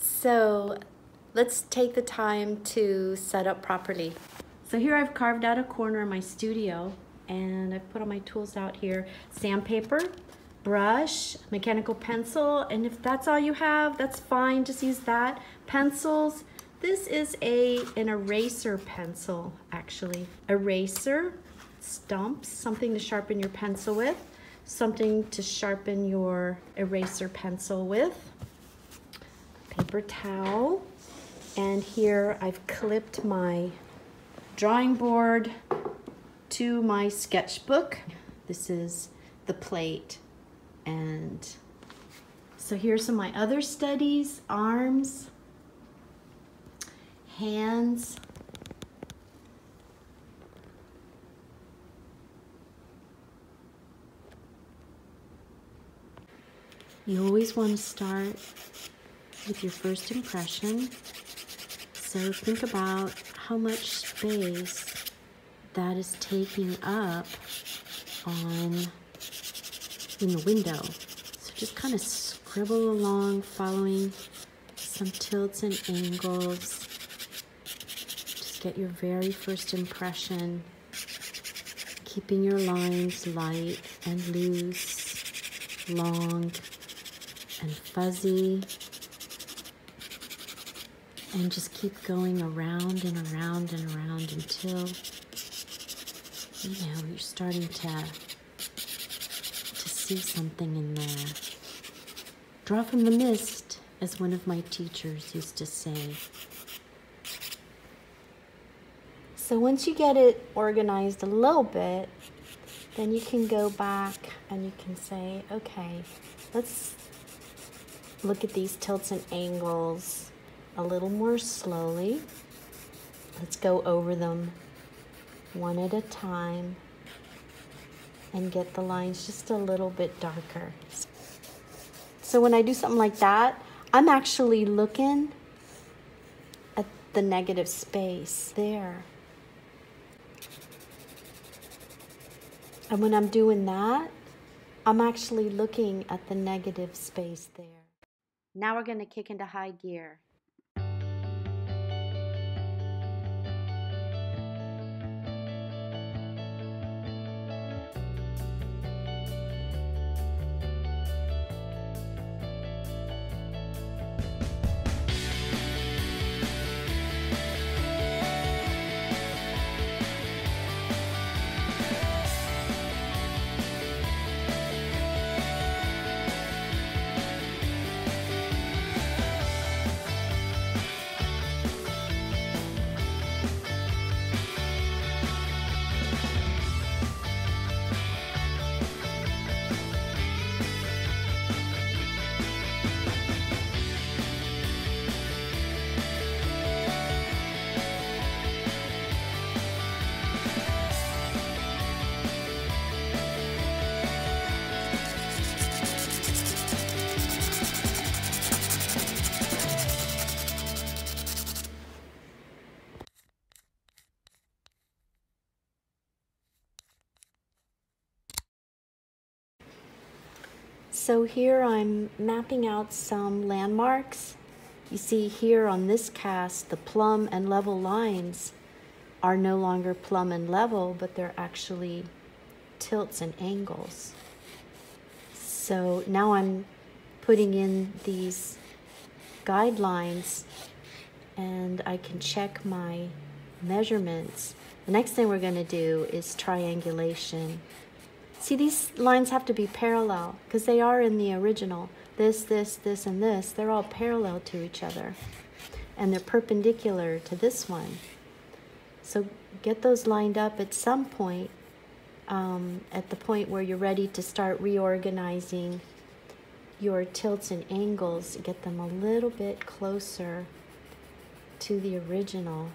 So let's take the time to set up properly. So here I've carved out a corner of my studio and I've put all my tools out here. Sandpaper, brush, mechanical pencil, and if that's all you have, that's fine, just use that. Pencils, this is a an eraser pencil, actually. Eraser, stumps, something to sharpen your pencil with, something to sharpen your eraser pencil with, paper towel, and here I've clipped my drawing board to my sketchbook. This is the plate. And so here's some of my other studies, arms, hands, You always want to start with your first impression. So think about how much space that is taking up on in the window. So just kind of scribble along following some tilts and angles. Just get your very first impression, keeping your lines light and loose, long and fuzzy. And just keep going around and around and around until you know you're starting to to see something in there. Draw from the mist, as one of my teachers used to say. So once you get it organized a little bit, then you can go back and you can say, okay, let's look at these tilts and angles a little more slowly. Let's go over them one at a time and get the lines just a little bit darker. So when I do something like that, I'm actually looking at the negative space there. And when I'm doing that, I'm actually looking at the negative space there. Now we're gonna kick into high gear. So here I'm mapping out some landmarks. You see here on this cast, the plumb and level lines are no longer plumb and level, but they're actually tilts and angles. So now I'm putting in these guidelines and I can check my measurements. The next thing we're going to do is triangulation. See, these lines have to be parallel because they are in the original. This, this, this, and this, they're all parallel to each other. And they're perpendicular to this one. So get those lined up at some point, um, at the point where you're ready to start reorganizing your tilts and angles, get them a little bit closer to the original.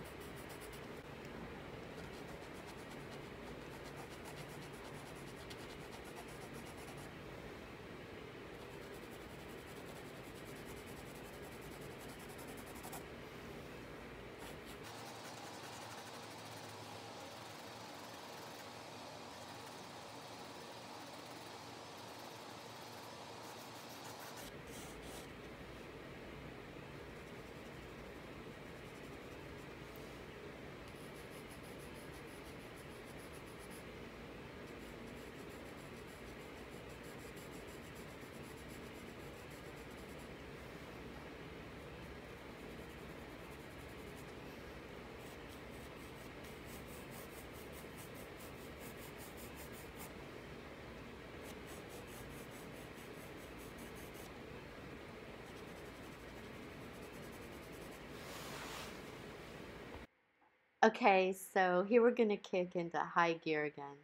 Okay, so here we're gonna kick into high gear again.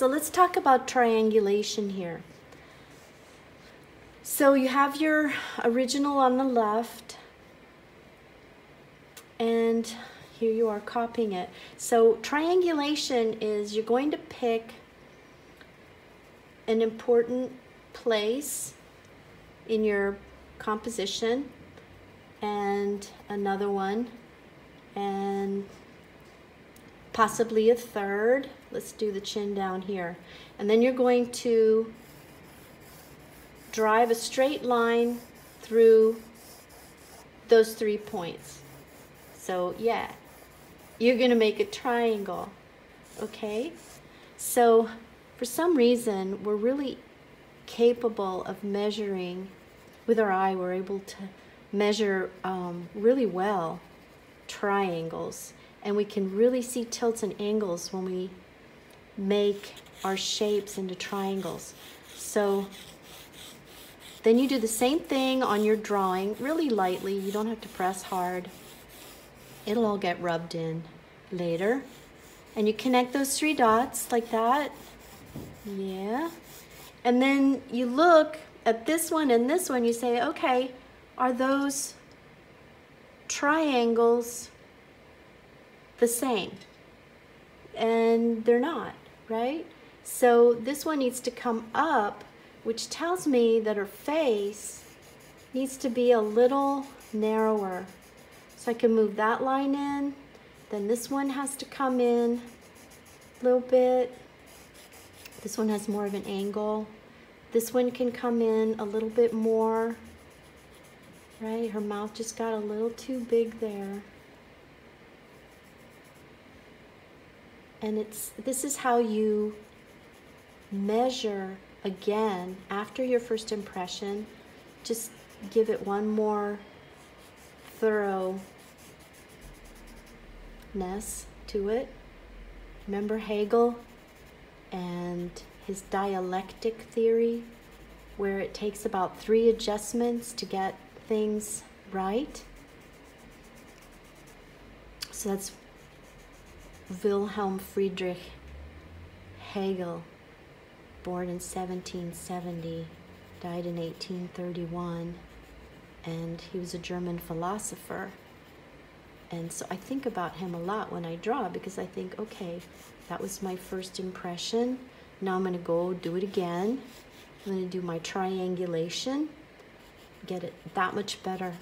So let's talk about triangulation here. So you have your original on the left and here you are copying it. So triangulation is you're going to pick an important place in your composition and another one and possibly a third Let's do the chin down here. And then you're going to drive a straight line through those three points. So yeah, you're gonna make a triangle, okay? So for some reason, we're really capable of measuring with our eye, we're able to measure um, really well triangles and we can really see tilts and angles when we make our shapes into triangles. So then you do the same thing on your drawing, really lightly. You don't have to press hard. It'll all get rubbed in later. And you connect those three dots like that. Yeah. And then you look at this one and this one, you say, okay, are those triangles the same? And they're not right? So this one needs to come up, which tells me that her face needs to be a little narrower. So I can move that line in. Then this one has to come in a little bit. This one has more of an angle. This one can come in a little bit more. Right, her mouth just got a little too big there. And it's this is how you measure again after your first impression. Just give it one more thoroughness to it. Remember Hegel and his dialectic theory, where it takes about three adjustments to get things right. So that's Wilhelm Friedrich Hegel, born in 1770, died in 1831, and he was a German philosopher. And so I think about him a lot when I draw because I think, okay, that was my first impression. Now I'm going to go do it again. I'm going to do my triangulation, get it that much better.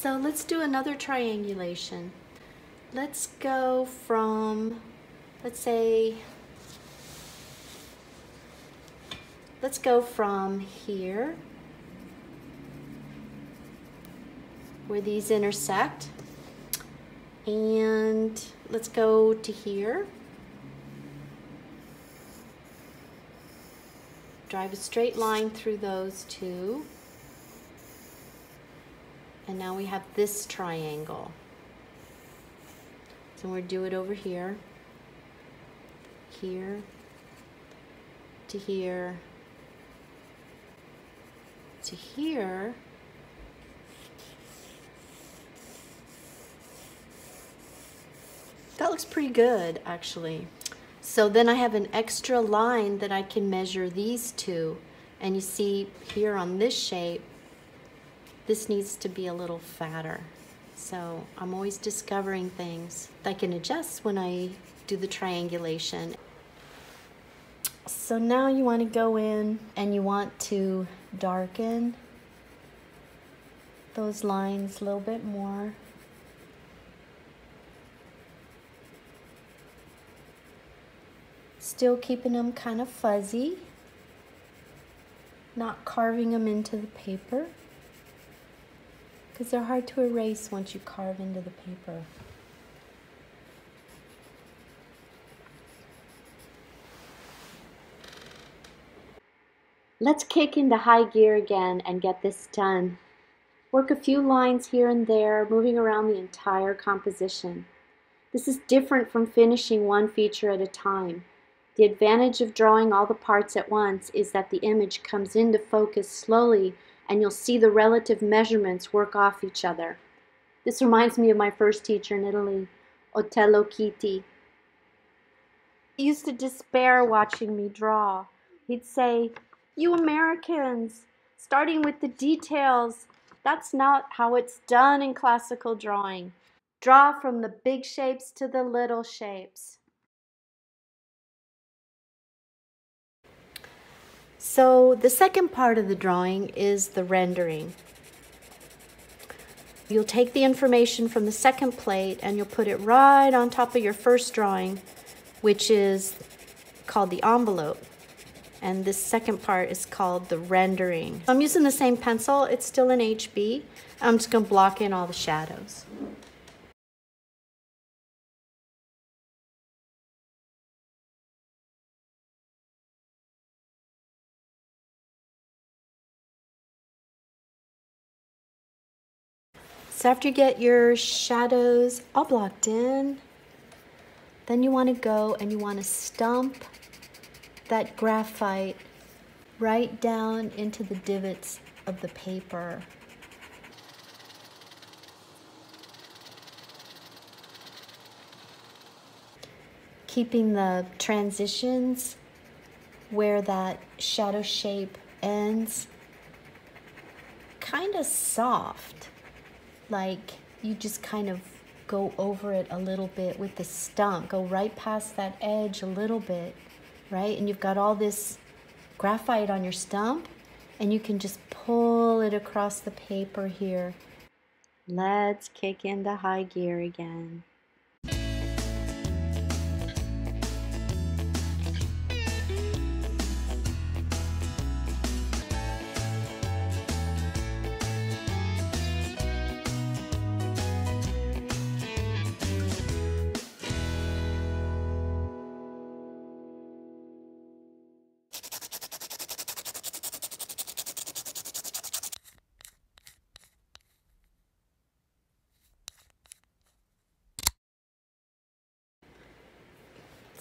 So let's do another triangulation. Let's go from, let's say, let's go from here, where these intersect, and let's go to here. Drive a straight line through those two. And now we have this triangle. So we'll do it over here, here, to here, to here, That looks pretty good, actually. So then I have an extra line that I can measure these two. And you see here on this shape, this needs to be a little fatter. So I'm always discovering things I can adjust when I do the triangulation. So now you want to go in and you want to darken those lines a little bit more. Still keeping them kind of fuzzy. Not carving them into the paper. Because they're hard to erase once you carve into the paper. Let's kick into high gear again and get this done. Work a few lines here and there, moving around the entire composition. This is different from finishing one feature at a time. The advantage of drawing all the parts at once is that the image comes into focus slowly and you'll see the relative measurements work off each other. This reminds me of my first teacher in Italy, Otello Chiti. He used to despair watching me draw. He'd say, you Americans, starting with the details. That's not how it's done in classical drawing. Draw from the big shapes to the little shapes. So the second part of the drawing is the rendering. You'll take the information from the second plate and you'll put it right on top of your first drawing, which is called the envelope and this second part is called the rendering. I'm using the same pencil, it's still an HB. I'm just gonna block in all the shadows. So after you get your shadows all blocked in, then you want to go and you want to stump that graphite right down into the divots of the paper. Keeping the transitions where that shadow shape ends kind of soft, like you just kind of go over it a little bit with the stump, go right past that edge a little bit right? And you've got all this graphite on your stump and you can just pull it across the paper here. Let's kick into high gear again.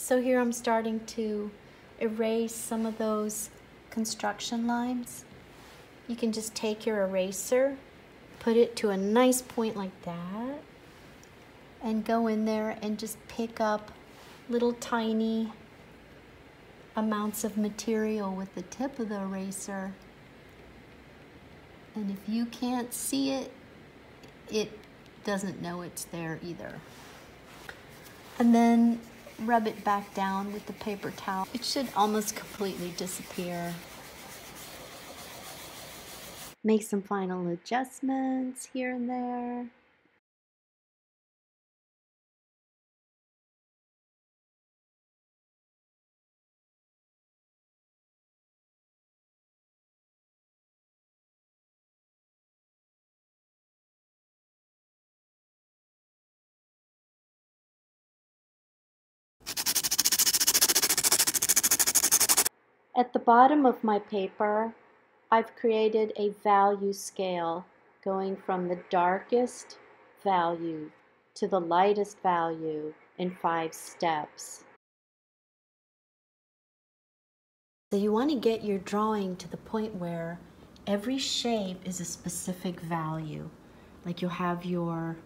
So here I'm starting to erase some of those construction lines. You can just take your eraser, put it to a nice point like that, and go in there and just pick up little tiny amounts of material with the tip of the eraser. And if you can't see it, it doesn't know it's there either. And then rub it back down with the paper towel. It should almost completely disappear. Make some final adjustments here and there. Bottom of my paper, I've created a value scale going from the darkest value to the lightest value in five steps. So you want to get your drawing to the point where every shape is a specific value. Like you'll have your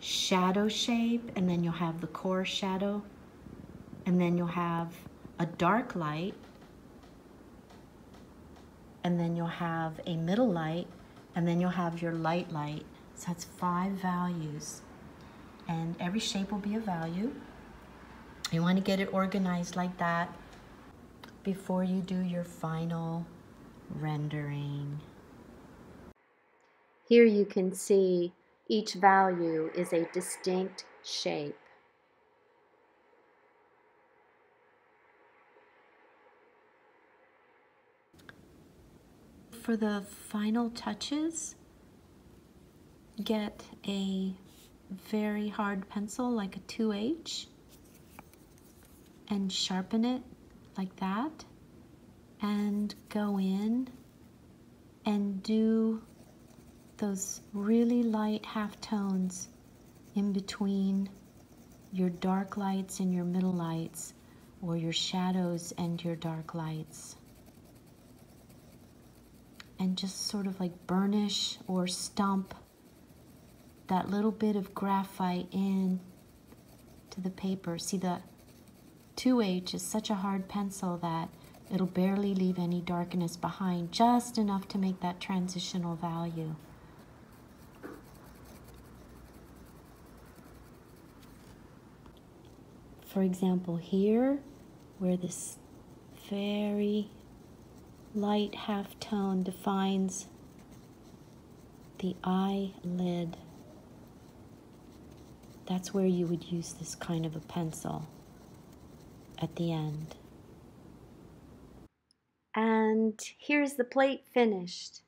shadow shape and then you'll have the core shadow and then you'll have a dark light and then you'll have a middle light, and then you'll have your light light. So that's five values. And every shape will be a value. You want to get it organized like that before you do your final rendering. Here you can see each value is a distinct shape. For the final touches, get a very hard pencil like a 2H and sharpen it like that and go in and do those really light half tones in between your dark lights and your middle lights or your shadows and your dark lights and just sort of like burnish or stump that little bit of graphite in to the paper. See the 2H is such a hard pencil that it'll barely leave any darkness behind, just enough to make that transitional value. For example, here, where this very light half tone defines the eyelid, that's where you would use this kind of a pencil at the end. And here's the plate finished.